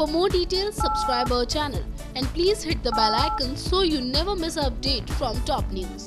For more details, subscribe our channel and please hit the bell icon so you never miss an update from top news.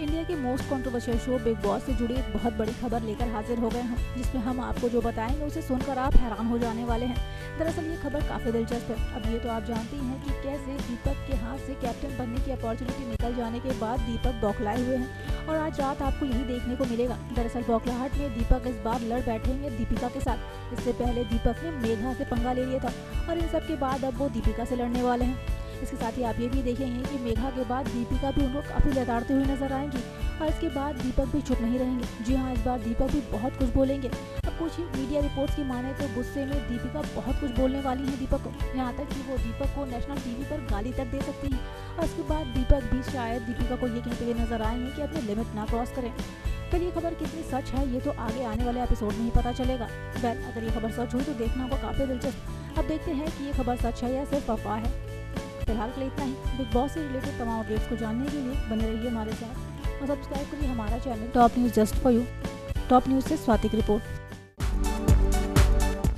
India के most controversial show Bigg Boss से जुड़ी एक बहुत बड़ी खबर लेकर हाजिर हो गए हैं जिसमें हम आपको जो बताएँगे उसे सुनकर आप हैरान हो जाने वाले हैं। दरअसल ये खबर काफ़ी दिलचस्प है। अब ये तो आप जानती हैं कि कैसे दीपक के हाथ से कैप्टन बनने की अपॉर्चुनिटी निकल जाने के बाद दीपक बौखलाए हुए हैं। और आज रात आपको यही देखने को मिलेगा। दरअसल बौखलाहट में दीपक इस बार लड़ बैठेंगे दीपिका के साथ। इससे पहले दीपक ने मेघा से पंगा ले लिया था और इन सब के बाद अब वो दीपिका से लड़ने वाले हैं। इसके साथ ही आप ये भी देखेंगे कि मेघा के बाद दीपिका भी उनको काफ़ी लताड़ते हुए नज़र आएँगी और इसके बाद दीपक भी चुप नहीं रहेंगे। जी हाँ इस बार दीपक भी बहुत कुछ बोलेंगे। कुछ मीडिया रिपोर्ट्स की माने तो गुस्से में दीपिका बहुत कुछ बोलने वाली है। दीपक को यहाँ तक कि वो दीपक को नेशनल टीवी पर गाली तक दे सकती है। और इसके बाद दीपक भी शायद दीपिका को ये कहते हुए नज़र आएँगे कि अपने लिमिट ना क्रॉस करें। फिर ये खबर कितनी सच है, ये तो आगे आने वाले एपिसोड में ही पता चलेगा। वेल अगर ये खबर सच हुई तो देखना होगा काफ़ी दिलचस्प। अब देखते हैं कि ये खबर सच है या सिर्फ़ अफवाह है। फ़िलहाल के लिए इतना ही। बिग बॉस से रिलेटेड तमाम अपडेट्स को जानने के लिए बने रहिए हमारे साथ। और सब्सक्राइब करिए हमारा channel top news just for you top news से Swatik report.